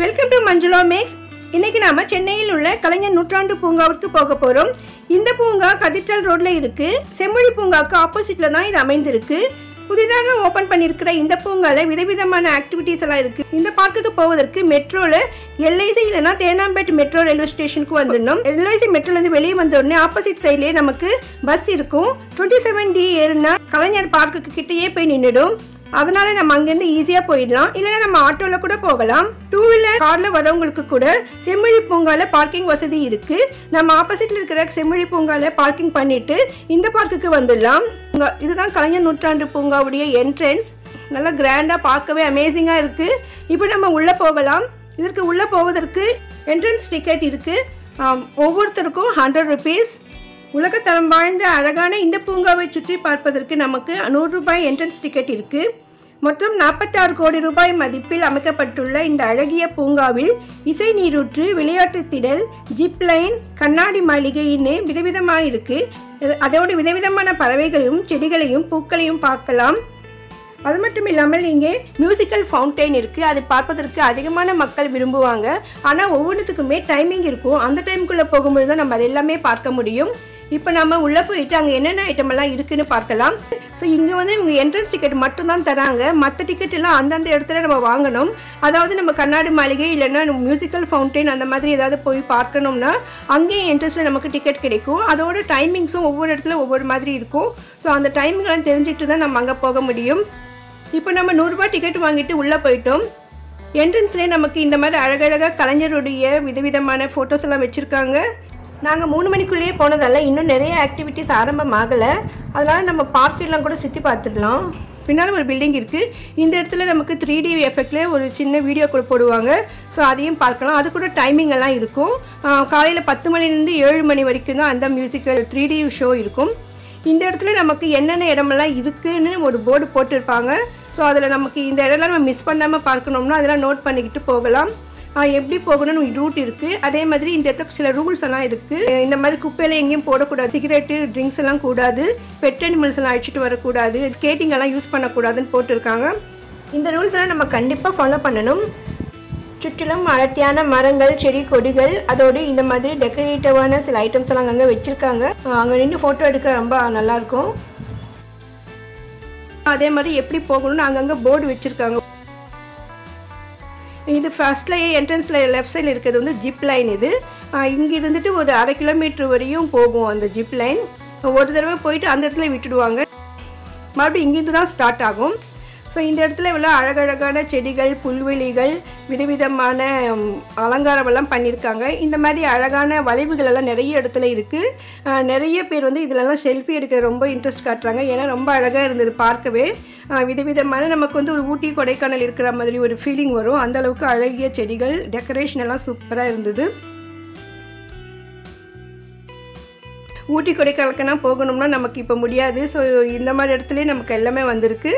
Welcome to Manjula maths இன்னைக்கு நாம சென்னையில் உள்ள கலைஞர் நூற்றாண்டு பூங்காவிற்கு போக போறோம். இந்த பூங்கா கதிர்டல் ரோட்ல இருக்கு. செம்மொழி பூங்காவுக்கு ஆப்போசிட்ல தான் இது அமைந்திருக்கு. புதிதாக ஓபன் பண்ணியிருக்கிற இந்த பூங்கால விதவிதமான ஆக்டிவிட்டீஸ் எல்லாம் இருக்கு. இந்த பார்க்குக்கு போவதற்கு மெட்ரோல எல்ஐசி இல்லைன்னா தேனாம்பேட் மெட்ரோ ரயில்வே ஸ்டேஷனுக்கு வந்துடணும். எல்ஐசி மெட்ரோல இருந்து வெளியே வந்த உடனே ஆப்போசிட் சைட்லயே நமக்கு பஸ் இருக்கும். டுவெண்ட்டி செவன் டி ஏறுனா கலைஞர் பார்க்குக்கு கிட்டேயே போய் நின்றுடும் அதனால நம்ம அங்கேருந்து ஈஸியாக போயிடலாம். இல்லைன்னா நம்ம ஆட்டோவில் கூட போகலாம். டூ வீலர் காரில் வரவங்களுக்கு கூட செம்மொழி பூங்கால பார்க்கிங் வசதி இருக்கு. நம்ம ஆப்போசிட்ல இருக்கிற செம்மொழி பூங்கால பார்க்கிங் பண்ணிட்டு இந்த பார்க்குக்கு வந்துடலாம். இதுதான் கலைஞர் நூற்றாண்டு பூங்காவுடைய என்ட்ரன்ஸ் நல்லா கிராண்டாக பார்க்கவே அமேசிங்காக இருக்கு. இப்போ நம்ம உள்ளே போகலாம். இதற்கு உள்ளே போவதற்கு என்ட்ரன்ஸ் டிக்கெட் இருக்கு. ஒவ்வொருத்தருக்கும் ஹண்ட்ரட் ருபீஸ் உலகத்தரம் வாய்ந்த அழகான இந்த பூங்காவை சுற்றி பார்ப்பதற்கு நமக்கு நூறு ரூபாய் என்ட்ரன்ஸ் டிக்கெட் இருக்கு. மொத்தம் 46 கோடி ரூபாய் மதிப்பில் அமைக்கப்பட்டுள்ள இந்த அழகிய பூங்காவில் இசை நீரூற்று விளையாட்டு திடல் ஜிப் லைன் கண்ணாடி மாளிகைன்னு விதவிதமாக இருக்கு. அதோடு அதோட விதவிதமான பறவைகளையும் செடிகளையும் பூக்களையும் பார்க்கலாம். அது மட்டும் இல்லாமல் இங்கே மியூசிக்கல் ஃபவுண்டைன் இருக்குது அது பார்ப்பதற்கு அதிகமான மக்கள் விரும்புவாங்க. ஆனால் ஒவ்வொன்றுத்துக்குமே டைமிங் இருக்கும். அந்த டைமுக்குள்ளே போகும்போது தான் நம்ம அது எல்லாமே பார்க்க முடியும். இப்போ நம்ம உள்ளே போயிட்டு அங்கே என்னென்ன ஐட்டம் எல்லாம் இருக்குன்னு பார்க்கலாம். ஸோ இங்கே வந்து இவங்க என்ட்ரன்ஸ் டிக்கெட் மட்டும்தான் தராங்க. மற்ற டிக்கெட் எல்லாம் அந்தந்த இடத்துல நம்ம வாங்கணும். அதாவது நம்ம கண்ணாடி மாளிகை இல்லைன்னா மியூசிக்கல் ஃபவுண்டைன் அந்த மாதிரி ஏதாவது போய் பார்க்கணும்னா அங்கேயும் என்ட்ரன்ஸில் நமக்கு டிக்கெட் கிடைக்கும். அதோட டைமிங்ஸும் ஒவ்வொரு இடத்துல ஒவ்வொரு மாதிரி இருக்கும். ஸோ அந்த டைமிங்லாம் தெரிஞ்சுட்டு தான் நம்ம அங்கே போக முடியும். இப்போ நம்ம நூறுரூபா டிக்கெட் வாங்கிட்டு உள்ளே போயிட்டோம். என்ட்ரன்ஸ்லேயே நமக்கு இந்த மாதிரி அழகழகாக கலைஞருடைய விதவிதமான ஃபோட்டோஸ் எல்லாம் வச்சுருக்காங்க. நாங்கள் மூணு மணிக்குள்ளேயே போனதால் இன்னும் நிறைய ஆக்டிவிட்டீஸ் ஆரம்பமாகலை. அதனால் நம்ம பார்க்கெல்லாம் கூட சுற்றி பார்த்துடலாம். பின்னால் ஒரு பில்டிங் இருக்குது இந்த இடத்துல நமக்கு த்ரீ டி எஃபெக்டில் ஒரு சின்ன வீடியோ கூட போடுவாங்க. ஸோ அதையும் பார்க்கலாம். அது கூட டைமிங் எல்லாம் இருக்கும். காலையில் பத்து மணிலேருந்து ஏழு மணி வரைக்கும் தான் அந்த மியூசிக்கல் த்ரீ டி ஷோ இருக்கும். இந்த இடத்துல நமக்கு என்னென்ன இடமெல்லாம் இருக்குதுன்னு ஒரு போர்டு போட்டிருப்பாங்க. ஸோ அதில் நமக்கு இந்த இடம்லாம் நம்ம மிஸ் பண்ணாமல் பார்க்கணும்னா அதெல்லாம் நோட் பண்ணிக்கிட்டு போகலாம். எப்படி போகணும்னு ரூட் இருக்குது அதே மாதிரி இந்த இடத்துக்கு சில ரூல்ஸ் எல்லாம் இருக்குது இந்த மாதிரி குப்பையில எங்கேயும் போடக்கூடாது. சிகரெட்டு ட்ரிங்க்ஸ் எல்லாம் கூடாது. பெட் அனிமல்ஸ் எல்லாம் அழிச்சிட்டு வரக்கூடாது. ஸ்கேட்டிங் எல்லாம் யூஸ் பண்ணக்கூடாதுன்னு போட்டிருக்காங்க. இந்த ரூல்ஸ் எல்லாம் நம்ம கண்டிப்பாக ஃபாலோ பண்ணணும். சுற்றிலும் அடர்த்தியான மரங்கள் செடி கொடிகள் அதோடு இந்த மாதிரி டெக்கரேட்டிவான சில ஐட்டம்ஸ் எல்லாம் அங்கங்கே வச்சுருக்காங்க. அங்கே நின்று ஃபோட்டோ எடுக்க ரொம்ப நல்லாயிருக்கும் அதே மாதிரி எப்படி போகணும்னு அங்கங்கே போர்டு வச்சுருக்காங்க. இது ஃபர்ஸ்ட்லேயே என்ட்ரன்ஸில் லெஃப்ட் சைடில் இருக்கிறது வந்து ஜிப் லைன் இது. இங்கே இருந்துட்டு ஒரு அரை கிலோமீட்டர் வரையும் போகும் அந்த ஜிப் லைன் ஒரு தடவை போயிட்டு அந்த இடத்துல விட்டுடுவாங்க. மறுபடியும் இங்கேருந்து தான் ஸ்டார்ட் ஆகும். ஸோ இந்த இடத்துல இவ்வளோ அழகழகான செடிகள் புல்வெளிகள் விதவிதமான அலங்காரமெல்லாம் பண்ணியிருக்காங்க. இந்த மாதிரி அழகான வளைவுகளெல்லாம் நிறைய இடத்துல இருக்குது நிறைய பேர் வந்து இதிலெல்லாம் செல்ஃபி எடுக்க ரொம்ப இன்ட்ரெஸ்ட் காட்டுறாங்க. ஏன்னா ரொம்ப அழகாக இருந்தது பார்க்கவே. விதவிதமான நமக்கு வந்து ஒரு ஊட்டி கொடைக்கானல் இருக்கிற மாதிரி ஒரு ஃபீலிங் வரும். அந்தளவுக்கு அழகிய செடிகள் டெக்கரேஷன் எல்லாம் சூப்பராக இருந்தது. ஊட்டி கொடைக்கானலுக்குனா போகணும்னா நமக்கு இப்போ முடியாது. ஸோ இந்த மாதிரி இடத்துலேயே நமக்கு எல்லாமே வந்திருக்கு.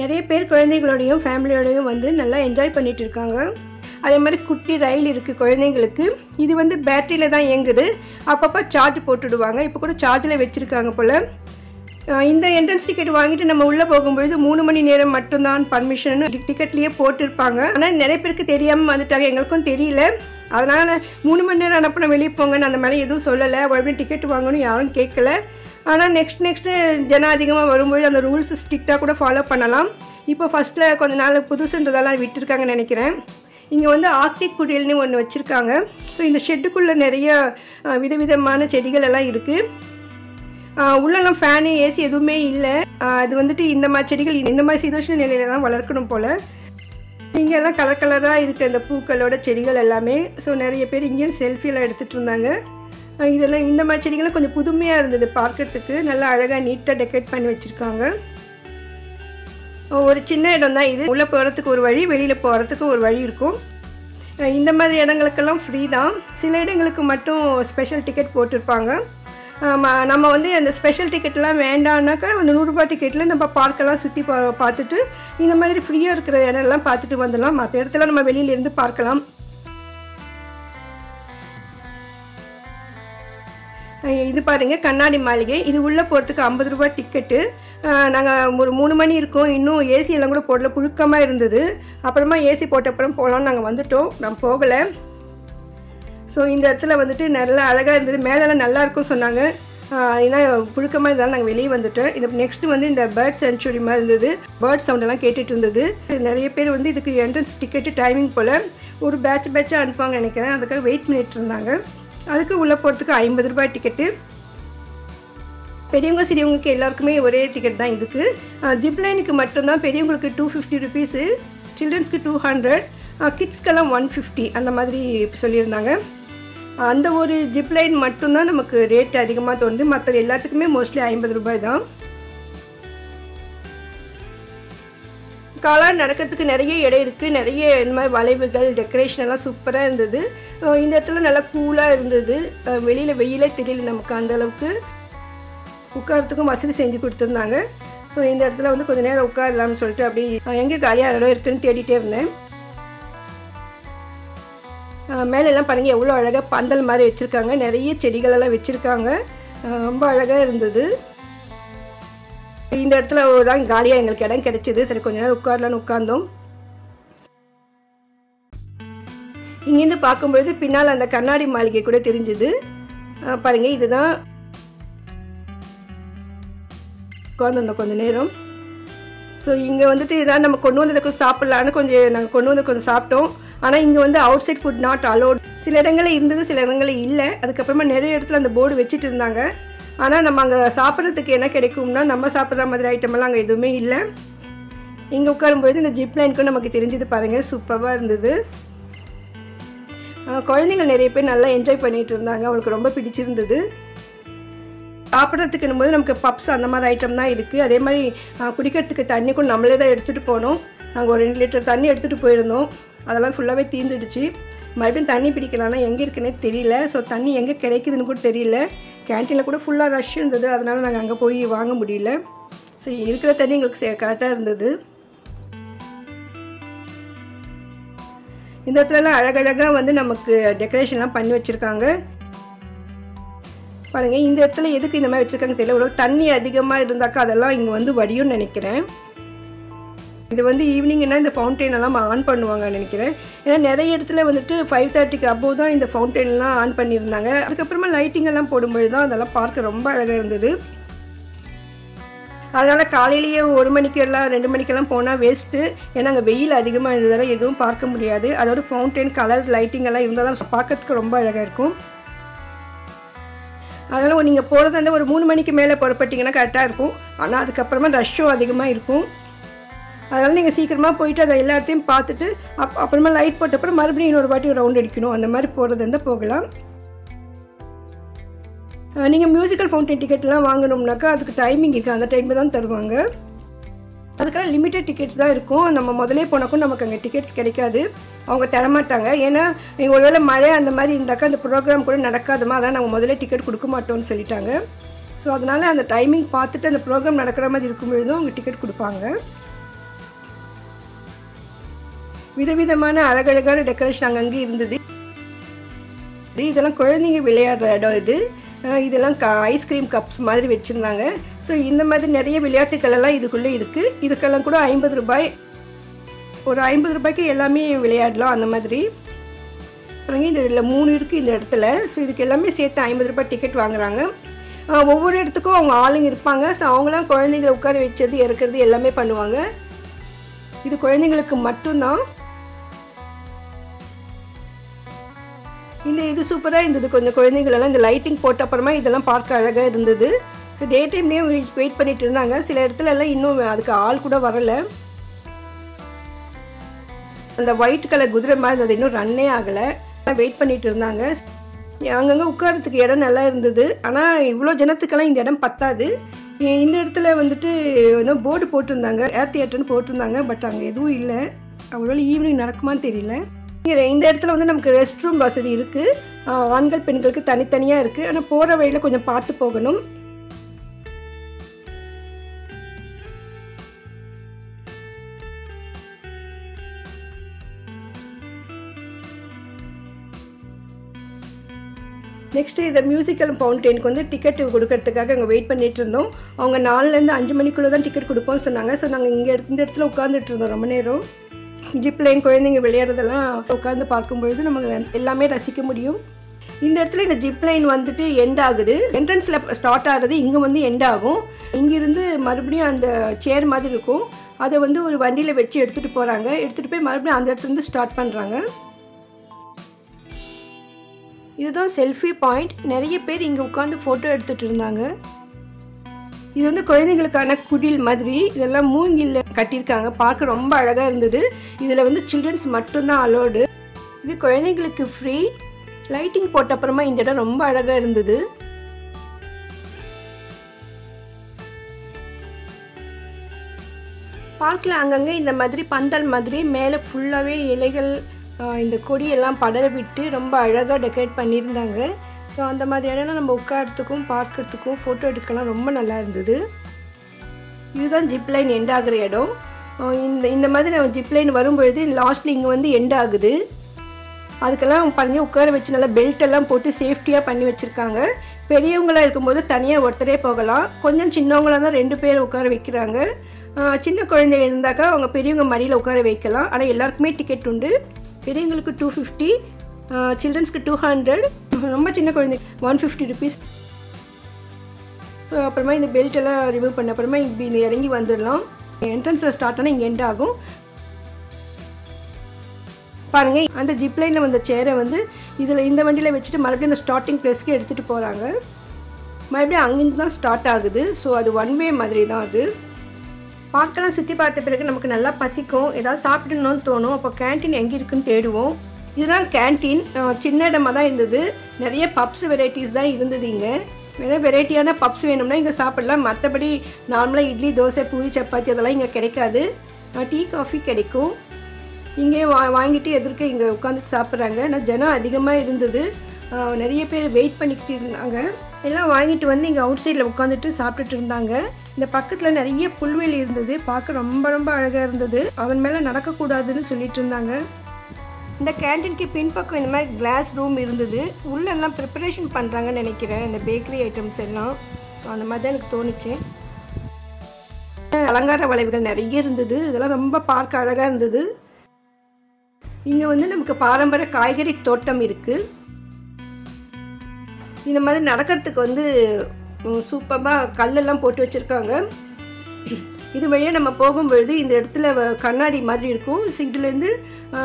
நிறைய பேர் குழந்தைகளோடையும் ஃபேமிலியோடையும் வந்து நல்லா என்ஜாய் பண்ணிட்டு இருக்காங்க அதே மாதிரி குட்டி ரயில் இருக்குது குழந்தைங்களுக்கு. இது வந்து பேட்டரியில் தான் இயங்குது. அப்பப்போ சார்ஜ் போட்டுடுவாங்க. இப்போ கூட சார்ஜில் வச்சுருக்காங்க போல். இந்த என்ட்ரன்ஸ் டிக்கெட் வாங்கிட்டு நம்ம உள்ளே போகும்பொழுது மூணு மணி நேரம் மட்டும்தான் பர்மிஷன் டிக்கெட்லேயே போட்டிருப்பாங்க. ஆனால் நிறைய பேருக்கு தெரியாமல் வந்துட்டாங்க. எங்களுக்கும் தெரியல. அதனால் மூணு மணி நேரம் அனுப்பின வெளியே போங்கன்னு அந்த மாதிரி எதுவும் சொல்லலை. உடனே டிக்கெட் வாங்கணும் யாரும் கேட்கல ஆனால் நெக்ஸ்ட் நெக்ஸ்ட்டு ஜனம் அதிகமாக வரும்போது அந்த ரூல்ஸ் ஸ்ட்ரிக்டாக கூட ஃபாலோ பண்ணலாம். இப்போ ஃபஸ்ட்டில் கொஞ்ச நாள் புதுசுன்றதெல்லாம் விட்டுருக்காங்கன்னு நினைக்கிறேன். இங்கே வந்து ஆர்டிக் குடியல்னு ஒன்று வச்சுருக்காங்க. ஸோ இந்த ஷெட்டுக்குள்ளே நிறைய விதவிதமான செடிகள் எல்லாம் இருக்குது உள்ளெல்லாம் ஃபேனு ஏசி எதுவுமே இல்லை. அது வந்துட்டு இந்த மாதிரி செடிகள் இந்த மாதிரி சீதோஷ்ண நிலையில தான் வளர்க்கணும் போல். இங்கே எல்லாம் கலர் கலராக இருக்க இந்த பூக்களோட செடிகள் எல்லாமே. ஸோ நிறைய பேர் இங்கேயும் செல்ஃபியெல்லாம் எடுத்துகிட்டு இருந்தாங்க. இதெல்லாம் இந்த மாதிரி செடிகள்லாம் கொஞ்சம் புதுமையாக இருந்தது பார்க்கறதுக்கு. நல்லா அழகாக நீட்டாக டெக்கரேட் பண்ணி வச்சுருக்காங்க. ஒரு சின்ன இடம் தான் இது. உள்ளே போகிறதுக்கு ஒரு வழி வெளியில் போகிறதுக்கு ஒரு வழி இருக்கும். இந்த மாதிரி இடங்களுக்கெல்லாம் ஃப்ரீ தான். சில இடங்களுக்கு மட்டும் ஸ்பெஷல் டிக்கெட் போட்டிருப்பாங்க. நம்ம வந்து அந்த ஸ்பெஷல் டிக்கெட்லாம் வேண்டாம்னாக்கா அந்த நூறுரூபா டிக்கெட்டில் நம்ம பார்க்கெல்லாம் சுற்றி பா பார்த்துட்டு இந்த மாதிரி ஃப்ரீயாக இருக்கிற இடம்லாம் பார்த்துட்டு வந்துடலாம். மற்ற இடத்துல நம்ம வெளியிலேருந்து பார்க்கலாம். இது பாருங்கள் கண்ணாடி மாளிகை. இது உள்ளே போகிறதுக்கு ஐம்பது ரூபா டிக்கெட்டு நாங்கள் ஒரு மூணு மணி இருக்கோம். இன்னும் ஏசி எல்லாம் கூட போடல. புழுக்கமாக இருந்தது. அப்புறமா ஏசி போட்ட அப்புறம் போகலான்னு நாங்கள் வந்துட்டோம். நான் போகலை. ஸோ இந்த இடத்துல வந்துட்டு நல்லா அழகாக இருந்தது. மேலெல்லாம் நல்லாயிருக்கும் சொன்னாங்க. ஏன்னா புழுக்கமாக இருந்தாலும் நாங்கள் வெளியே வந்துட்டோம். இந்த நெக்ஸ்ட்டு வந்து இந்த பேர்ட் சென்ச்சுரி மாதிரி இருந்தது. பேர்ட் சவுண்டெல்லாம் கேட்டுட்டு இருந்தது. நிறைய பேர் வந்து இதுக்கு என்ட்ரன்ஸ் டிக்கெட்டு டைமிங் போல் ஒரு பேட்ச் பேட்சாக அனுப்புவாங்க நினைக்கிறேன். அதுக்காக வெயிட் பண்ணிட்டு இருந்தாங்க. அதுக்கு உள்ளே போகிறதுக்கு ஐம்பது ரூபாய் டிக்கெட்டு பெரியவங்க சிறியவங்களுக்கு எல்லாருக்குமே ஒரே டிக்கெட் தான் இதுக்கு. ஜிப்லைனுக்கு மட்டும்தான். பெரியவங்களுக்கு டூ ஃபிஃப்டி ருபீஸு சில்ட்ரன்ஸ்க்கு டூ ஹண்ட்ரட் கிட்ஸ்க்கெல்லாம் ஒன் ஃபிஃப்டி அந்த மாதிரி சொல்லியிருந்தாங்க. அந்த ஒரு ஜிப்லைன் மட்டும்தான் நமக்கு ரேட் அதிகமாக தோணுது. மற்ற எல்லாத்துக்குமே மோஸ்ட்லி ஐம்பது ரூபாய் தான். காலால் நடக்கிறதுக்கு நிறைய இடம் இருக்குது நிறைய இந்த மாதிரி வளைவுகள் டெக்கரேஷன் எல்லாம் சூப்பராக இருந்தது. இந்த இடத்துல நல்லா கூலாக இருந்தது. வெளியில் வெயிலே தெரியல நமக்கு அந்தளவுக்கு உட்கார்றதுக்கும் உட்காரத்துக்கும் வசதி செஞ்சு கொடுத்துருந்தாங்க. ஸோ இந்த இடத்துல வந்து கொஞ்ச நேரம் உட்காரலாம்னு சொல்லிட்டு அப்படி எங்கே காலியாக இடம் இருக்குன்னு தேடிட்டே இருந்தேன். மேலெல்லாம் எல்லாம் பாருங்கள் எவ்வளோ அழகாக பந்தல் மாதிரி வச்சுருக்காங்க. நிறைய செடிகளெல்லாம் வச்சுருக்காங்க. ரொம்ப அழகாக இருந்தது. இந்த இடத்துல தான் காலியாக எங்களுக்கு இடம் கிடைச்சிது. சரி கொஞ்ச நேரம் உட்காரலான்னு உட்கார்ந்தோம். இங்கேருந்து பார்க்கும்பொழுது பின்னால் அந்த கண்ணாடி மாளிகை கூட தெரிஞ்சுது. பாருங்கள் இதுதான். உட்காந்துருந்தோம் கொஞ்ச நேரம். ஸோ இங்கே வந்துட்டு இதான் நம்ம கொண்டு வந்ததை கொஞ்சம் சாப்பிட்லான்னு கொஞ்சம் நாங்கள் கொண்டு வந்து கொஞ்சம் சாப்பிட்டோம். ஆனால் இங்கே வந்து outside food not allowed சில இடங்களில் இருந்தது சில இடங்களில் இல்லை. அதுக்கப்புறமா நிறைய இடத்துல அந்த போர்டு வச்சுட்டு இருந்தாங்க. ஆனால் நம்ம அங்கே சாப்பிட்றதுக்கு என்ன கிடைக்கும்னா நம்ம சாப்பிட்ற மாதிரி ஐட்டமெல்லாம் அங்கே எதுவுமே இல்லை. இங்கே உட்காரும்போது இந்த ஜிப் லைனுக்கும் நமக்கு தெரிஞ்சது பாருங்கள் சூப்பராக இருந்தது. குழந்தைங்க நிறைய பேர் நல்லா என்ஜாய் பண்ணிகிட்டு இருந்தாங்க. அவங்களுக்கு ரொம்ப பிடிச்சிருந்தது. சாப்பிட்றதுக்குன்னும் போது நமக்கு பப்ஸ் அந்த மாதிரி ஐட்டம் தான் இருக்குது அதே மாதிரி குடிக்கிறதுக்கு தண்ணி கூட நம்மளே தான் எடுத்துகிட்டு போனோம் நாங்கள் ஒரு ரெண்டு லிட்டர் தண்ணி எடுத்துகிட்டு போயிருந்தோம். அதெல்லாம் ஃபுல்லாகவே தீர்ந்துடுச்சு மறுபடியும் தண்ணி பிடிக்கலாம்னா எங்கே இருக்குன்னே தெரியல. ஸோ தண்ணி எங்கே கிடைக்குதுன்னு கூட தெரியல. கேன்டீனில் கூட ஃபுல்லாக ரஷ் இருந்தது. அதனால் நாங்கள் அங்கே போய் வாங்க முடியல. ஸோ இருக்கிற தண்ணி எங்களுக்கு கரெக்டாக இருந்தது. இந்த இடத்துலலாம் அழகழகாக வந்து நமக்கு டெக்கரேஷன்லாம் பண்ணி வச்சுருக்காங்க. பாருங்கள் இந்த இடத்துல எதுக்கு இந்த மாதிரி வச்சுருக்காங்க தெரியல. ஒரு தண்ணி அதிகமாக இருந்தாக்கா அதெல்லாம் இங்கே வந்து வடியும்னு நினைக்கிறேன். இது வந்து ஈவினிங்னா இந்த ஃபவுண்டைன் எல்லாம் ஆன் பண்ணுவாங்கன்னு நினைக்கிறேன். ஏன்னா நிறைய இடத்துல வந்துட்டு ஃபைவ் தேர்ட்டிக்கு அபோவ் தான் இந்த ஃபவுண்டைன்லாம் ஆன் பண்ணியிருந்தாங்க. அதுக்கப்புறமா லைட்டிங் எல்லாம் போடும்பொழுது தான் அதெல்லாம் பார்க்க ரொம்ப அழகாக இருந்தது. அதனால் காலையிலேயே ஒரு மணிக்கு எல்லாம் ரெண்டு மணிக்கெல்லாம் போனால் வேஸ்ட்டு ஏன்னா அங்கே வெயில் அதிகமாக இருந்ததால் எதுவும் பார்க்க முடியாது. அதோட ஃபவுண்டைன் கலர் லைட்டிங் எல்லாம் இருந்தால் தான் பார்க்கறதுக்கு ரொம்ப அழகாக இருக்கும். அதனால் நீங்கள் போகிறது வந்து ஒரு மூணு மணிக்கு மேலே புறப்பட்டிங்கன்னா கரெக்டாக இருக்கும். ஆனால் அதுக்கப்புறமா ரஷ்ஷும் அதிகமாக இருக்கும். அதனால் நீங்கள் சீக்கிரமாக போயிட்டு அதை எல்லாத்தையும் பார்த்துட்டு அப் அப்புறமா லைட் போட்ட அப்புறம் மறுபடியும் இன்னொரு வாட்டி ரவுண்ட் அடிக்கணும். அந்த மாதிரி போகிறது இருந்தால் போகலாம். நீங்கள் மியூசிக்கல் ஃபவுண்டன் டிக்கெட்லாம் வாங்கணும்னாக்கா அதுக்கு டைமிங் இருக்குது அந்த டைமில் தான் தருவாங்க. அதுக்கெல்லாம் லிமிட்டட் டிக்கெட்ஸ் தான் இருக்கும். நம்ம முதலே போனாக்கும் நமக்கு அங்கே டிக்கெட்ஸ் கிடைக்காது. அவங்க தரமாட்டாங்க. ஏன்னா ஒருவேளை மழை அந்த மாதிரி இருந்தாக்கா அந்த ப்ரோக்ராம் கூட நடக்காதுமா? அதான் நாங்கள் முதல்ல டிக்கெட் கொடுக்க மாட்டோம்னு சொல்லிட்டாங்க. ஸோ அதனால் அந்த டைமிங் பார்த்துட்டு அந்த ப்ரோக்ராம் நடக்கிற மாதிரி இருக்கும்பொழுதும் அவங்க டிக்கெட் கொடுப்பாங்க. விதவிதமான அழகழகான டெக்கரேஷன் அங்கங்கே இருந்தது. இது இதெல்லாம் குழந்தைங்க விளையாடுற இடம் இது. இதெல்லாம் க ஐஸ்கிரீம் கப்ஸ் மாதிரி வச்சுருந்தாங்க. ஸோ இந்த மாதிரி நிறைய விளையாட்டுகள் எல்லாம் இதுக்குள்ளே இருக்குது இதுக்கெல்லாம் கூட ஐம்பது ரூபாய் ஒரு ஐம்பது ரூபாய்க்கு எல்லாமே விளையாடலாம் அந்த மாதிரி. அப்புறங்க இந்த இதில் மூணு இருக்குது இந்த இடத்துல. ஸோ இதுக்கு எல்லாமே சேர்த்து ஐம்பது ரூபாய் டிக்கெட் வாங்குறாங்க. ஒவ்வொரு இடத்துக்கும் அவங்க ஆளுங்க இருப்பாங்க. ஸோ அவங்களாம் குழந்தைங்களை உட்கார வச்சது இறக்குறது எல்லாமே பண்ணுவாங்க. இது குழந்தைங்களுக்கு மட்டும்தான். இந்த இது சூப்பராக இருந்தது. கொஞ்சம் குழந்தைங்களெல்லாம் இந்த லைட்டிங் போட்ட அப்புறமா இதெல்லாம் பார்க்க அழகாக இருந்தது. ஸோ டே டைம்லேயும் வெயிட் பண்ணிட்டு இருந்தாங்க. சில இடத்துல எல்லாம் இன்னும் அதுக்கு ஆள் கூட வரலை. அந்த ஒயிட் கலர் குதிரை மாதிரி அது இன்னும் ரன்னே ஆகலை. வெயிட் பண்ணிட்டு இருந்தாங்க. அங்கங்கே உட்காரத்துக்கு இடம் நல்லா இருந்தது. ஆனால் இவ்வளோ ஜனத்துக்கெல்லாம் இந்த இடம் பத்தாது. இந்த இடத்துல வந்துட்டு வந்து போர்டு போட்டிருந்தாங்க. ஏர் தியேட்டர்னு போட்டிருந்தாங்க. பட் அங்கே எதுவும் இல்லை. அவ்வளோ ஈவினிங் நடக்குமான்னு தெரியல. இந்த இடத்துல வந்து நமக்கு ரெஸ்ட் ரூம் வசதி இருக்குது ஆண்கள் பெண்களுக்கு தனித்தனியாக இருக்குது ஆனால் போகிற வழியில் கொஞ்சம் பார்த்து போகணும். நெக்ஸ்ட்டு இந்த மியூசிக்கல் ஃபவுண்டெயினுக்கு வந்து டிக்கெட் கொடுக்கறதுக்காக அங்கே வெயிட் பண்ணிட்டு இருந்தோம். அவங்க நாலுலேருந்து அஞ்சு மணிக்குள்ளே தான் டிக்கெட் கொடுப்போம்னு சொன்னாங்க. ஸோ நாங்கள் இங்கே இந்த இடத்துல உட்காந்துட்டு இருந்தோம் ரொம்ப நேரம். ஜிப் லைன் குழந்தைங்க விளையாடுறதெல்லாம் உட்காந்து பார்க்கும்பொழுது நமக்கு எல்லாமே ரசிக்க முடியும். இந்த இடத்துல இந்த ஜிப் லைன் வந்துட்டு எண்ட் ஆகுது. என்ட்ரன்ஸில் ஸ்டார்ட் ஆகிறது இங்கே வந்து எண்ட் ஆகும். இங்கேருந்து மறுபடியும் அந்த சேர் மாதிரி இருக்கும். அதை வந்து ஒரு வண்டியில் வச்சு எடுத்துகிட்டு போகிறாங்க எடுத்துகிட்டு போய் மறுபடியும் அந்த இடத்துல இருந்து ஸ்டார்ட் பண்ணுறாங்க இதுதான் செல்ஃபி பாயிண்ட் நிறைய பேர் இங்கே உட்காந்து ஃபோட்டோ எடுத்துகிட்டு இருந்தாங்க. இது வந்து குழந்தைங்களுக்கான குடில் மாதிரி. இதெல்லாம் மூங்கில் கட்டியிருக்காங்க. பார்க்க ரொம்ப அழகாக இருந்தது. இதில் வந்து சில்ட்ரன்ஸ் மட்டும்தான் அலோடு இது குழந்தைங்களுக்கு ஃப்ரீ லைட்டிங் போட்ட அப்புறமா இந்த இடம் ரொம்ப அழகாக இருந்தது. பார்க்கில் அங்கங்கே இந்த மாதிரி பந்தல் மாதிரி மேலே ஃபுல்லாகவே இலைகள் இந்த கொடியெல்லாம் படர விட்டு ரொம்ப அழகாக டெக்கரேட் பண்ணியிருந்தாங்க. ஸோ அந்த மாதிரி இடம்லாம் நம்ம உட்காரத்துக்கும் பார்க்கறதுக்கும் ஃபோட்டோ எடுக்கலாம். ரொம்ப நல்லா இருந்தது. இதுதான் ஜிப் லைன் எண்ட் ஆகிற இடம். இந்த இந்த மாதிரி நம்ம ஜிப் லைன் வரும்பொழுது லாஸ்ட்டில் இங்கே வந்து எண்ட் ஆகுது. அதுக்கெல்லாம் பாருங்க உட்கார வச்சு நல்லா பெல்ட் எல்லாம் போட்டு சேஃப்டியாக பண்ணி வச்சுருக்காங்க. பெரியவங்களா இருக்கும்போது தனியாக ஒருத்தரே போகலாம். கொஞ்சம் சின்னவங்களா தான் ரெண்டு பேர் உட்கார வைக்கிறாங்க. சின்ன குழந்தை இருந்தாக்கா அவங்க பெரியவங்க மடியில் உட்கார வைக்கலாம். ஆனால் எல்லாருக்குமே டிக்கெட் உண்டு. பெரியவங்களுக்கு டூ ஃபிஃப்டி சில்ட்ரன்ஸ்க்கு டூ ஹண்ட்ரட் ரொம்ப சின்ன குழந்தை ஒன் ஃபிஃப்டி ருபீஸ் ஸோ அப்புறமா இந்த பெல்ட் எல்லாம் ரிமூவ் பண்ண அப்புறமா இப்படி இந்த இறங்கி வந்துடலாம். என்ட்ரன்ஸில் ஸ்டார்ட் ஆனால் இங்கே எண்ட் ஆகும். பாருங்க அந்த ஜிப் லைனில் வந்த சேரை வந்து இதில் இந்த வண்டியில் வச்சுட்டு மறுபடியும் இந்த ஸ்டார்டிங் ப்ளேஸ்க்கு எடுத்துகிட்டு போகிறாங்க மறுபடியும் அங்கேருந்து தான் ஸ்டார்ட் ஆகுது. ஸோ அது ஒன் வே மாதிரி தான் அது. பார்க்கலாம் சுற்றி பார்த்த பிறகு நமக்கு நல்லா பசிக்கும். ஏதாவது சாப்பிடணும்னு தோணும். அப்போ கேன்டீன் எங்கே இருக்குன்னு தேடுவோம். இதுதான் கேன்டீன் சின்ன இடமா தான் இருந்தது. நிறைய பப்ஸ் வெரைட்டிஸ் தான் இருந்தது இங்கே. வேணால் வெரைட்டியான பப்ஸ் வேணும்னா இங்கே சாப்பிடலாம். மற்றபடி நார்மலாக இட்லி தோசை பூரி சப்பாத்தி அதெல்லாம் இங்கே கிடைக்காது. டீ காஃபி கிடைக்கும். இங்கே வா வாங்கிட்டு எதிர்க்க இங்கே உட்காந்துட்டு சாப்பிட்றாங்க. ஆனால் ஜனம் அதிகமாக இருந்தது. நிறைய பேர் வெயிட் பண்ணிக்கிட்டு இருந்தாங்க. எல்லாம் வாங்கிட்டு வந்து இங்கே அவுட் சைடில் உட்காந்துட்டு சாப்பிட்டுட்டு இருந்தாங்க. இந்த பக்கத்தில் நிறைய புல்வெளி இருந்தது. பார்க்க ரொம்ப ரொம்ப அழகாக இருந்தது. அதன் மேலே நடக்கக்கூடாதுன்னு சொல்லிட்டு இருந்தாங்க. இந்த கேண்டீனுக்கு பின்பக்கம் இந்த மாதிரி கிளாஸ் ரூம் இருந்தது. உள்ளெல்லாம் ப்ரிப்பரேஷன் பண்ணுறாங்கன்னு நினைக்கிறேன். இந்த பேக்கரி ஐட்டம்ஸ் எல்லாம். அந்த மாதிரி தான் எனக்கு தோணுச்சு. அலங்கார வளைவுகள் நிறைய இருந்தது. இதெல்லாம் ரொம்ப பார்க்க அழகாக இருந்தது. இங்கே வந்து நமக்கு பாரம்பரிய காய்கறி தோட்டம் இருக்குது இந்த மாதிரி நடக்கிறதுக்கு வந்து சூப்பராக கல்லெல்லாம் போட்டு வச்சுருக்காங்க. இது வழியாக நம்ம போகும்பொழுது இந்த இடத்துல வ- கண்ணாடி மாதிரி இருக்கும். ஸோ இதுலேருந்து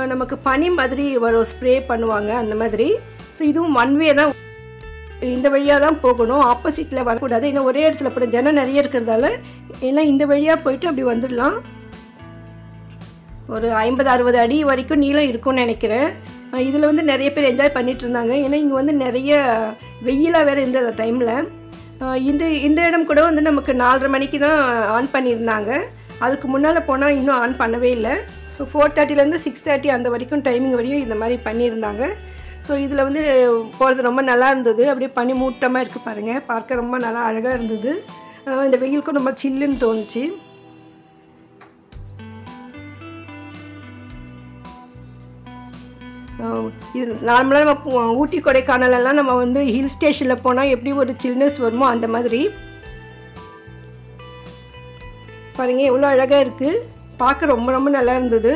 நமக்கு பனி மாதிரி வரும். ஸ்ப்ரே பண்ணுவாங்க அந்த மாதிரி. ஸோ இதுவும் ஒன் வே தான். இந்த வழியாக தான் போகணும். ஆப்போசிட்டில் வரக்கூடாது. ஏன்னா ஒரே இடத்துல போகிற ஜனம் நிறைய இருக்கிறதால ஏன்னா இந்த வழியாக போயிட்டு அப்படி வந்துடலாம். ஒரு ஐம்பது அறுபது அடி வரைக்கும் நீளம் இருக்கும்னு நினைக்கிறேன். இதில் வந்து நிறைய பேர் என்ஜாய் பண்ணிட்டு இருந்தாங்க. ஏன்னா இங்கே வந்து நிறைய வெயிலாக வேறு இருந்தது அந்த டைமில் இந்த இந்த இடம் கூட வந்து நமக்கு நாலரை மணிக்கு தான் ஆன் பண்ணியிருந்தாங்க. அதுக்கு முன்னால் போனால் இன்னும் ஆன் பண்ணவே இல்லை. ஸோ ஃபோர் தேர்ட்டிலேருந்து சிக்ஸ் தேர்ட்டி அந்த வரைக்கும் டைமிங் வரையும் இந்த மாதிரி பண்ணியிருந்தாங்க. ஸோ இதில் வந்து போகிறது ரொம்ப நல்லா இருந்தது. அப்படியே பனி மூட்டமாக இருக்குது பாருங்கள் பார்க்க ரொம்ப நல்லா அழகாக இருந்தது. இந்த வெயிலுக்கும் ரொம்ப சில்லுன்னு தோணுச்சு. இது நார்மலாக நம்ம ஊட்டி கொடைக்கானலெல்லாம் நம்ம வந்து ஹில் ஸ்டேஷனில் போனால் எப்படி ஒரு சில்னஸ் வருமோ அந்த மாதிரி. பாருங்கள் எவ்வளோ அழகாக இருக்குது பார்க்க ரொம்ப ரொம்ப நல்லா இருந்தது.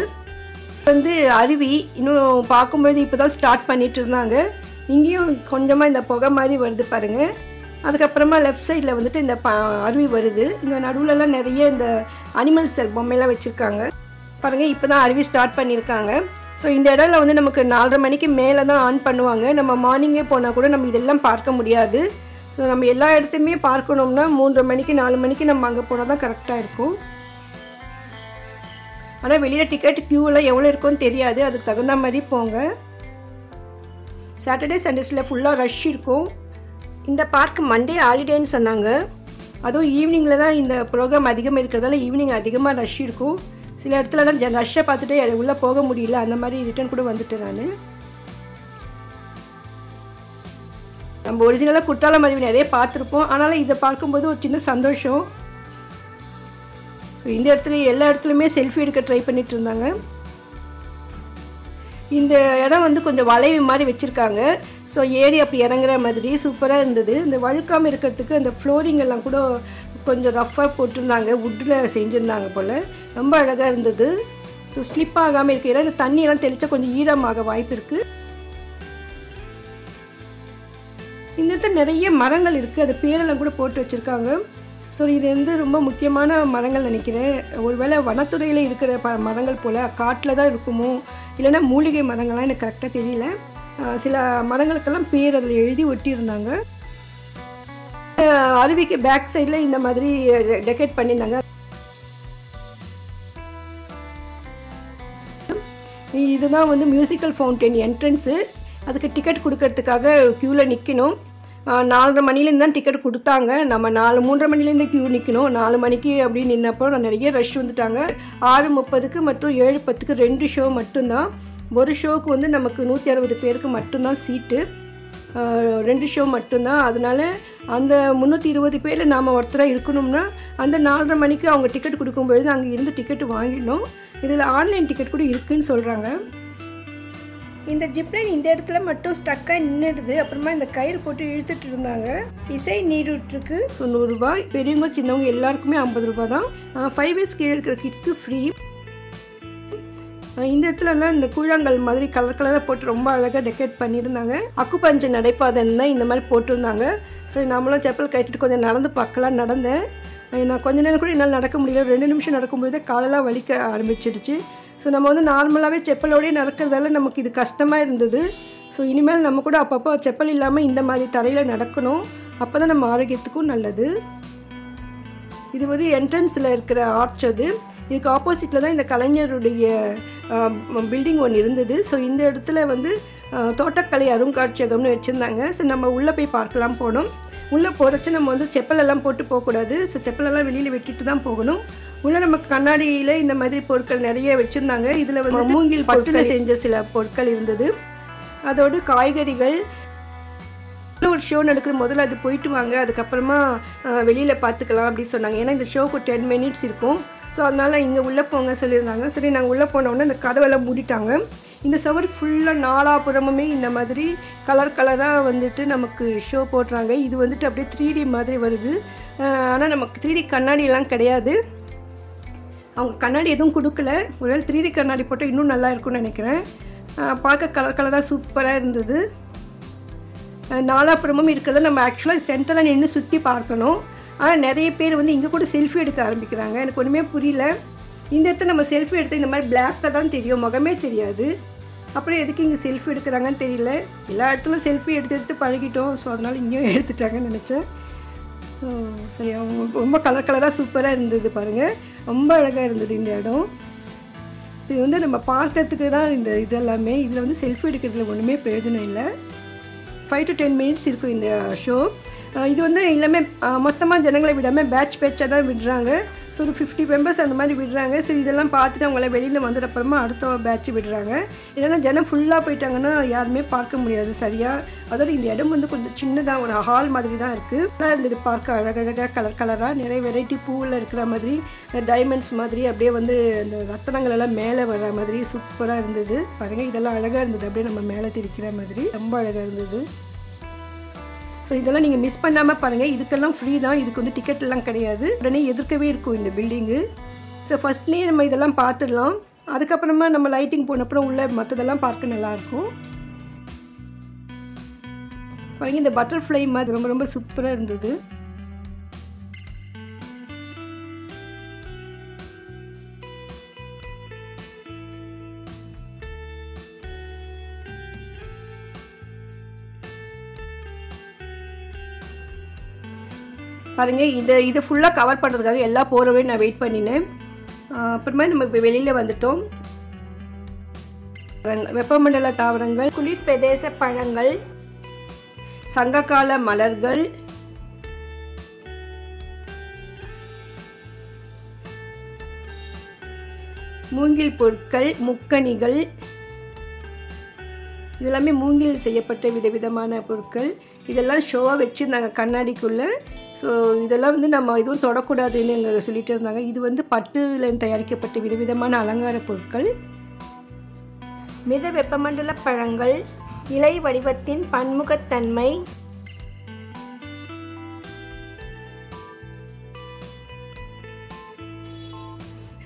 வந்து அருவி இன்னும் பார்க்கும்போது இப்போ தான் ஸ்டார்ட் பண்ணிகிட்டு இருந்தாங்க. இங்கேயும் கொஞ்சமாக இந்த புகை மாதிரி வருது பாருங்கள் அதுக்கப்புறமா லெஃப்ட் சைடில் வந்துட்டு இந்த ப அருவி வருது. இந்த நடுவுலலாம் நிறைய இந்த அனிமல்ஸ் பொம்மையெல்லாம் வச்சுருக்காங்க. பாருங்கள் இப்போ தான் அருவி ஸ்டார்ட் பண்ணியிருக்காங்க ஸோ இந்த இடம்ல வந்து நமக்கு நாலரை மணிக்கு மேலே தான் ஆன் பண்ணுவாங்க. நம்ம மார்னிங்கே போனால் கூட நம்ம இதெல்லாம் பார்க்க முடியாது. ஸோ நம்ம எல்லா இடத்தையுமே பார்க்கணும்னா மூன்றரை மணிக்கு நாலு மணிக்கு நம்ம அங்கே போனால் தான் கரெக்டாக இருக்கும். ஆனால் வெளியில் டிக்கெட் க்யூவெல்லாம் எவ்வளோ இருக்கும்னு தெரியாது. அதுக்கு தகுந்த மாதிரி போங்க. சாட்டர்டே சண்டேஸில் ஃபுல்லாக ரஷ் இருக்கும். இந்த பார்க் மண்டே ஹாலிடேன்னு சொன்னாங்க. அதுவும் ஈவினிங்கில் தான் இந்த ப்ரோக்ராம் அதிகமாக இருக்கிறதால ஈவினிங் அதிகமாக ரஷ் இருக்கும். சில இடத்துலலாம் ஜ ரஷ்ஷை பார்த்துட்டு உள்ளே போக முடியல. அந்த மாதிரி ரிட்டர்ன் கூட வந்துட்டேன் நான். நம்ம ஒரிஜினலாக குற்றாலம் அருவி நிறைய பார்த்துருப்போம். ஆனாலும் இதை பார்க்கும்போது ஒரு சின்ன சந்தோஷம். ஸோ இந்த இடத்துல எல்லா இடத்துலையுமே செல்ஃபி எடுக்க ட்ரை பண்ணிட்டு இருந்தாங்க. இந்த இடம் வந்து கொஞ்சம் வளைவு மாதிரி வச்சுருக்காங்க. ஸோ ஏறி அப்படி இறங்குற மாதிரி சூப்பராக இருந்தது. இந்த வழுக்காமல் இருக்கிறதுக்கு அந்த ஃப்ளோரிங் எல்லாம் கூட கொஞ்சம் ரஃப்பாக போட்டிருந்தாங்க வுட்டில் செஞ்சுருந்தாங்க போல். ரொம்ப அழகாக இருந்தது. ஸோ ஸ்லிப் ஆகாமல் இருக்கு. ஏன்னா இந்த தண்ணியெல்லாம் தெளித்தா கொஞ்சம் ஈரமாக வாய்ப்பு இருக்குது இந்த இடத்துல நிறைய மரங்கள் இருக்குது அது பேரெல்லாம் கூட போட்டு வச்சுருக்காங்க. ஸோ இது வந்து ரொம்ப முக்கியமான மரங்கள் நினைக்கிறேன். ஒருவேளை வனத்துறையில் இருக்கிற ப மரங்கள் போல் காட்டில் தான் இருக்குமோ? இல்லைன்னா மூலிகை மரங்கள்லாம் எனக்கு கரெக்டாக தெரியல. சில மரங்களுக்கெல்லாம் பேர் அதில் எழுதி ஒட்டியிருந்தாங்க. அருவிக்கு பேக் சைடில் இந்த மாதிரி டெக்கரேட் பண்ணியிருந்தாங்க. இதுதான் வந்து மியூசிக்கல் ஃபவுண்டைன் என்ட்ரன்ஸு அதுக்கு டிக்கெட் கொடுக்கறதுக்காக க்யூவில் நிற்கணும் நாலரை மணிலேருந்து தான் டிக்கெட் கொடுத்தாங்க. நம்ம நாலு மூன்றரை மணிலேருந்து க்யூ நிற்கணும் நாலு மணிக்கு அப்படின்னு நின்னப்போ நிறைய ரஷ் வந்துட்டாங்க. ஆறு முப்பதுக்கு மற்றும் ஏழு பத்துக்கு ரெண்டு ஷோ மட்டும்தான். ஒரு ஷோவுக்கு வந்து நமக்கு நூற்றி அறுபது பேருக்கு மட்டும்தான் சீட்டு ரெண்டு ஷோ மட்டும்தான். அதனால அந்த முந்நூற்றி இருபது பேரில் நாம் ஒருத்தராக இருக்கணும்னா அந்த நாலரை மணிக்கு அவங்க டிக்கெட் கொடுக்கும்பொழுது அங்கே இருந்து டிக்கெட் வாங்கிடணும். இதில் ஆன்லைன் டிக்கெட் கூட இருக்குன்னு சொல்கிறாங்க இந்த ஜிப்லைன் இந்த இடத்துல மட்டும் ஸ்டக்காக நின்றுடுது அப்புறமா இந்த கயிறு போட்டு இழுத்துட்டு இருந்தாங்க. இசை நீரூற்றுக்கு தொண்ணூறுரூபா பெரியவங்க சின்னவங்க எல்லாருக்குமே ஐம்பது ரூபா தான். ஃபைவ் இயர்ஸ் கீழே இருக்கிற கிட்ஸ்க்கு ஃப்ரீ இந்த இடத்துலலாம் இந்த கூழாங்கல் மாதிரி கலர் கலராக போட்டு ரொம்ப அழகாக டெக்கரேட் பண்ணியிருந்தாங்க. அக்குப்பஞ்சு நடைபாதைன்னு தான் இந்த மாதிரி போட்டிருந்தாங்க. ஸோ நம்மளும் செப்பல் கட்டிட்டு கொஞ்சம் நடந்து பார்க்கலாம் நடந்தேன். நான் கொஞ்ச நேரம் கூட என்னால் நடக்க முடியல. ரெண்டு நிமிஷம் நடக்கும்போது காலெல்லாம் வலிக்க ஆரம்பிச்சிடுச்சு. ஸோ நம்ம வந்து நார்மலாகவே செப்பலோடையே நடக்கிறதால நமக்கு இது கஷ்டமாக இருந்தது. ஸோ இனிமேல் நம்ம கூட அப்பப்போ செப்பல் இல்லாமல் இந்த மாதிரி தரையில் நடக்கணும். அப்போ தான் நம்ம ஆரோக்கியத்துக்கும் நல்லது. இது வந்து என்ட்ரன்ஸில் இருக்கிற ஆர்ச் அது. இதுக்கு ஆப்போசிட்டில் தான் இந்த கலைஞருடைய பில்டிங் ஒன்று இருந்தது. ஸோ இந்த இடத்துல வந்து தோட்டக்கலை அருங்காட்சியகம்னு வச்சுருந்தாங்க. ஸோ நம்ம உள்ளே போய் பார்க்கலாம் போனோம். உள்ளே போகிறச்ச நம்ம வந்து செப்பல் எல்லாம் போட்டு போகக்கூடாது. ஸோ செப்பலெல்லாம் வெளியில் வெட்டிட்டு தான் போகணும். உள்ளே நமக்கு கண்ணாடியில் இந்த மாதிரி பொருட்கள் நிறைய வச்சுருந்தாங்க. இதில் வந்து மூங்கில் பட்டில் செஞ்ச சில பொருட்கள் இருந்தது. அதோடு காய்கறிகள். ஒரு ஷோ நடக்கிற முதல்ல அது போயிட்டு வாங்க. அதுக்கப்புறமா வெளியில் பார்த்துக்கலாம் அப்படின்னு சொன்னாங்க. ஏன்னா இந்த ஷோக்கு டென் மினிட்ஸ் இருக்கும். ஸோ அதனால் இங்கே உள்ளே போங்க சொல்லியிருந்தாங்க. சரி நாங்கள் உள்ளே போனோடனே இந்த கதவெல்லாம் மூடிட்டாங்க. இந்த சவர் ஃபுல்லாக நாலாபுறமுமே இந்த மாதிரி கலர் கலராக வந்துட்டு நமக்கு ஷோ போடுறாங்க. இது வந்துட்டு அப்படியே த்ரீ டி மாதிரி வருது. ஆனால் நமக்கு த்ரீ டி கண்ணாடியெல்லாம் கிடையாது. அவங்க கண்ணாடி எதுவும் கொடுக்கல. ஒருவேளை த்ரீ டி கண்ணாடி போட்டால் இன்னும் நல்லா இருக்கும்னு நினைக்கிறேன். பார்க்க கலர் கலராக சூப்பராக இருந்தது. நாலாபுறமும் இருக்கிறத நம்ம ஆக்சுவலாக சென்டரில் நின்று சுற்றி பார்க்கணும். ஆனால் நிறைய பேர் வந்து இங்கே கூட செல்ஃபி எடுக்க ஆரம்பிக்கிறாங்க. எனக்கு ஒன்றுமே புரியல. இந்த இடத்துல நம்ம செல்ஃபி எடுத்து இந்த மாதிரி பிளாக்காக தான் தெரியும். முகமே தெரியாது. அப்புறம் எதுக்கு இங்கே செல்ஃபி எடுக்கிறாங்கன்னு தெரியல. எல்லா இடத்துலையும் செல்ஃபி எடுத்து எடுத்து பழகிட்டோம். ஸோ அதனால் இங்கேயும் எடுத்துட்டாங்கன்னு நினச்சேன். சரி அவங்க ரொம்ப கலர் கலராக சூப்பராக இருந்தது பாருங்கள் ரொம்ப அழகாக இருந்தது இந்த இடம். இது வந்து நம்ம பார்க்கறதுக்கு தான் இந்த இதெல்லாமே இதில் வந்து செல்ஃபி எடுக்கிறதுல ஒன்றுமே பிரயோஜனம் இல்லை. ஃபைவ் டு டென் மினிட்ஸ் இருக்கும் இந்த ஷோ இது வந்து எல்லாமே மொத்தமாக ஜனங்களை விடாமல் பேட்ச் பேட்சாக தான் விடுறாங்க. ஸோ ஒரு ஃபிஃப்டி மெம்பர்ஸ் அந்த மாதிரி விடுறாங்க. சரி இதெல்லாம் பார்த்துட்டு அவங்கள வெளியில் வந்துட்டு அப்புறமா அடுத்த பேட்ச் விடுறாங்க. இதெல்லாம் ஜனம் ஃபுல்லாக போயிட்டாங்கன்னா யாருமே பார்க்க முடியாது சரியாக அதோட இந்த இடம் வந்து கொஞ்சம் சின்னதாக ஒரு ஹால் மாதிரி தான் இருக்குது நல்லா இருந்தது பார்க்க அழகழகாக கலர் கலராக நிறைய வெரைட்டி பூவில் இருக்கிற மாதிரி டைமண்ட்ஸ் மாதிரி அப்படியே வந்து அந்த ரத்தனங்கள் எல்லாம் மேலே வர மாதிரி சூப்பராக இருந்தது. பாருங்கள் இதெல்லாம் அழகாக இருந்தது. அப்படியே நம்ம மேலே திரிக்கிற மாதிரி. ரொம்ப அழகாக இருந்தது. ஸோ இதெல்லாம் நீங்கள் மிஸ் பண்ணாமல் பாருங்கள் இதுக்கெல்லாம் ஃப்ரீ தான். இதுக்கு வந்து டிக்கெட் எல்லாம் கிடையாது. உடனே எதிர்க்கவே இருக்கும் இந்த பில்டிங்கு ஸோ ஃபஸ்ட்லேயே நம்ம இதெல்லாம் பார்த்துடலாம். அதுக்கப்புறமா நம்ம லைட்டிங் போனப்புறம் உள்ள மற்றதெல்லாம் பார்க்க நல்லாயிருக்கும். பாருங்க இந்த பட்டர்ஃப்ளை மாதிரி ரொம்ப ரொம்ப சூப்பராக இருந்தது. பாருங்கள் இதை இதை ஃபுல்லாக கவர் பண்ணுறதுக்காக எல்லா போகிறவே நான் வெயிட் பண்ணினேன். அப்புறமா நம்ம இப்போ வெளியில் வந்துட்டோம். வெப்பமண்டல தாவரங்கள் குளிர் பிரதேச பழங்கள் சங்ககால மலர்கள் மூங்கில் பொருட்கள் முக்கணிகள் இதெல்லாமே மூங்கில் செய்யப்பட்ட விதவிதமான பொருட்கள். இதெல்லாம் ஷோவாக வச்சுருந்தாங்க கண்ணாடிக்குள்ளே. ஸோ இதெல்லாம் வந்து நம்ம எதுவும் தொடக்கூடாதுன்னு எங்க சொல்லிட்டு இருந்தாங்க. இது வந்து பட்டுலேருந்து தயாரிக்கப்பட்ட விதவிதமான அலங்கார பொருட்கள். மித வெப்பமண்டல பழங்கள் இலை வடிவத்தின் பன்முகத்தன்மை.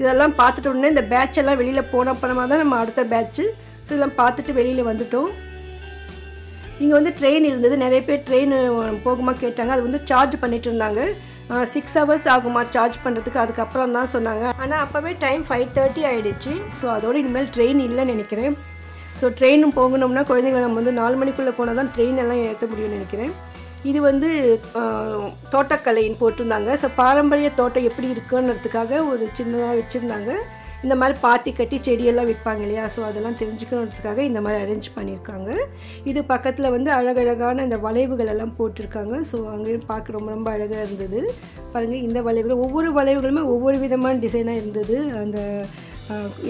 இதெல்லாம் பார்த்துட்டு உடனே இந்த பேட்ச் எல்லாம் வெளியில் போன அப்புறமா தான் நம்ம அடுத்த பேட்ச்சு ஸோ இதெல்லாம் பார்த்துட்டு வெளியில் வந்துட்டோம். இங்கே வந்து ட்ரெயின் இருந்தது. நிறைய பேர் ட்ரெயின் போகுமா கேட்டாங்க. அது வந்து சார்ஜ் பண்ணிட்டு இருந்தாங்க. சிக்ஸ் ஹவர்ஸ் ஆகுமா சார்ஜ் பண்ணுறதுக்கு அதுக்கப்புறம் தான் சொன்னாங்க. ஆனால் அப்போவே டைம் ஃபைவ் தேர்ட்டி ஆகிடுச்சு ஸோ அதோட இனிமேல் ட்ரெயின் இல்லைன்னு நினைக்கிறேன். ஸோ ட்ரெயினும் போகணும்னா குழந்தைங்களை நம்ம வந்து நாலு மணிக்குள்ளே போனால் தான் ட்ரெயின் எல்லாம் ஏற்ற முடியும்னு நினைக்கிறேன். இது வந்து தோட்டக்கலைன்னு போட்டிருந்தாங்க. ஸோ பாரம்பரிய தோட்டம் எப்படி இருக்குன்றதுக்காக ஒரு சின்னதாக வச்சுருந்தாங்க. இந்த மாதிரி பாத்தி கட்டி செடியெல்லாம் விற்பாங்க இல்லையா? ஸோ அதெல்லாம் தெரிஞ்சுக்கணுன்றதுக்காக இந்த மாதிரி அரேஞ்ச் பண்ணியிருக்காங்க. இது பக்கத்தில் வந்து அழகழகான இந்த வளைவுகள் எல்லாம் போட்டிருக்காங்க. ஸோ அங்கேயும் பார்க்க ரொம்ப ரொம்ப அழகாக இருந்தது. பாருங்கள் இந்த வளைவுகள் ஒவ்வொரு வளைவுகளுமே ஒவ்வொரு விதமான டிசைனாக இருந்தது. அந்த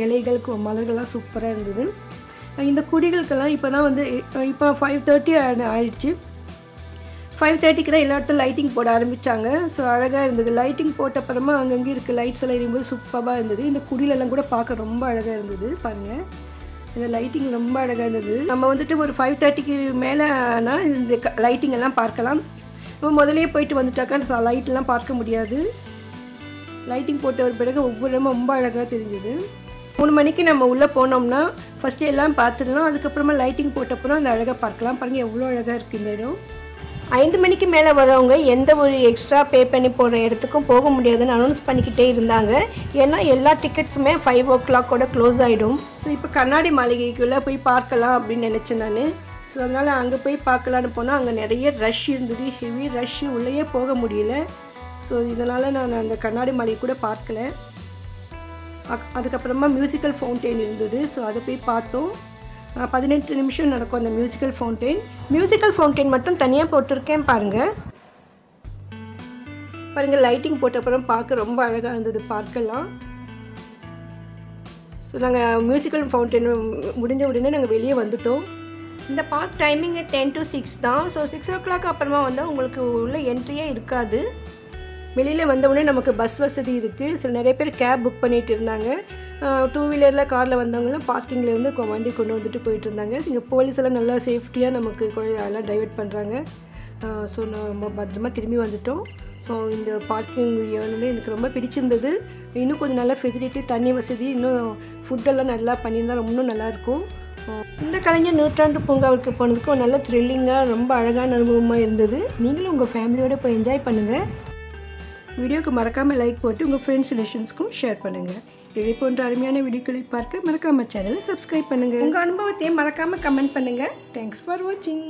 இலைகளுக்கு மலர்கள்லாம் சூப்பராக இருந்தது. இந்த குடிகளுக்கெல்லாம் இப்போ தான் வந்து இப்போ ஃபைவ் தேர்ட்டி ஆயிடுச்சு. ஃபைவ் தேர்ட்டிக்கு தான் எல்லா இடத்துல லைட்டிங் போட ஆரம்பித்தாங்க ஸோ அழகாக இருந்தது. லைட்டிங் போட்ட அப்புறமா அங்கங்கே இருக்க லைட்ஸ் எல்லாம் எரியும்போது சூப்பராக இருந்தது. இந்த குடிலெல்லாம் கூட பார்க்க ரொம்ப அழகாக இருந்தது. பாருங்கள் இந்த லைட்டிங் ரொம்ப அழகாக இருந்தது. நம்ம வந்துட்டு ஒரு ஃபைவ் தேர்ட்டிக்கு மேலேனா இந்த லைட்டிங் எல்லாம் பார்க்கலாம். நம்ம முதலே போயிட்டு வந்துட்டாக்கா லைட்லாம் பார்க்க முடியாது. லைட்டிங் போட்ட ஒரு பிறகு ஒவ்வொரு இடமும் ரொம்ப அழகாக தெரிஞ்சுது. மூணு மணிக்கு நம்ம உள்ளே போனோம்னா ஃபஸ்ட்டு எல்லாம் பார்த்துடலாம். அதுக்கப்புறமா லைட்டிங் போட்டப்புறம் அந்த அழகாக பார்க்கலாம். பாருங்கள் எவ்வளோ அழகாக இருக்குது இந்த இடம். ஐந்து மணிக்கு மேலே வரவங்க எந்த ஒரு எக்ஸ்ட்ரா பே பண்ணி போகிற இடத்துக்கும் போக முடியாதுன்னு அனௌன்ஸ் பண்ணிக்கிட்டே இருந்தாங்க. ஏன்னா எல்லா டிக்கெட்ஸுமே ஃபைவ் ஓ கிளாக்கோட க்ளோஸ் ஆகிடும் ஸோ இப்போ கண்ணாடி மாளிகைக்குள்ளே போய் பார்க்கலாம் அப்படின்னு நினச்சேன் நான். ஸோ அதனால் அங்கே போய் பார்க்கலான்னு போனால் அங்கே நிறைய ரஷ் இருந்தது. ஹெவி ரஷ் உள்ளேயே போக முடியல. ஸோ இதனால் நான் அந்த கண்ணாடி மாளிகை கூட பார்க்கல. அதுக்கப்புறமா மியூசிக்கல் ஃபவுண்டெயின் இருந்தது. ஸோ அதை போய் பார்த்தோம். பதினெட்டு நிமிஷம் நடக்கும் அந்த மியூசிக்கல் ஃபவுண்டெயின் மியூசிக்கல் ஃபவுண்டெயின் மட்டும் தனியாக போட்டிருக்கேன் பாருங்கள் பாருங்கள் லைட்டிங் போட்ட அப்புறம் பார்க்க ரொம்ப அழகாக இருந்தது பார்க்கலாம். ஸோ நாங்கள் மியூசிக்கல் ஃபவுண்டெயின் முடிஞ்ச உடனே நாங்கள் வெளியே வந்துட்டோம். இந்த park timing ten to six தான். ஸோ சிக்ஸ் ஓ கிளாக் அப்புறமா வந்தால் உங்களுக்கு உள்ள என்ட்ரியே இருக்காது. வெளியில் வந்தவுடனே நமக்கு பஸ் வசதி இருக்குது சில நிறைய பேர் கேப் புக் பண்ணிகிட்டு இருந்தாங்க. டூ வீலரில் காரில் வந்தவங்களாம் பார்க்கிங்கில் இருந்து வண்டி கொண்டு வந்துட்டு போயிட்டு இருந்தாங்க இங்கே போலீஸ் எல்லாம் நல்லா சேஃப்டியாக நமக்கு எல்லாம் டைவெர்ட் பண்ணுறாங்க ஸோ நம்ம பத்திரமா திரும்பி வந்துட்டோம். ஸோ இந்த பார்க்கிங் வீடியோ வந்து எனக்கு ரொம்ப பிடிச்சிருந்தது. இன்னும் கொஞ்சம் நல்லா ஃபெசிலிட்டி தண்ணி வசதி இன்னும் ஃபுட்டெல்லாம் நல்லா பண்ணியிருந்தா இன்னும் நல்லாயிருக்கும். இந்த கலைஞர் நூற்றாண்டு பூங்காவுக்கு போனதுக்கு ஒரு நல்ல த்ரில்லிங்காக ரொம்ப அழகான அனுபவமாக இருந்தது. நீங்களும் உங்கள் ஃபேமிலியோடு போய் என்ஜாய் பண்ணுங்கள் வீடியோக்கு மறக்காமல் லைக் போட்டு உங்கள் ஃப்ரெண்ட்ஸ் ரிலேஷன்ஸ்க்கும் ஷேர் பண்ணுங்கள் இதே போன்ற அருமையான வீடியோக்களை பார்க்க மறக்காமல் சேனலை சப்ஸ்கிரைப் பண்ணுங்கள் உங்கள் அனுபவத்தையும் மறக்காமல் கமெண்ட் பண்ணுங்கள் தேங்க்ஸ் ஃபார் வாட்சிங்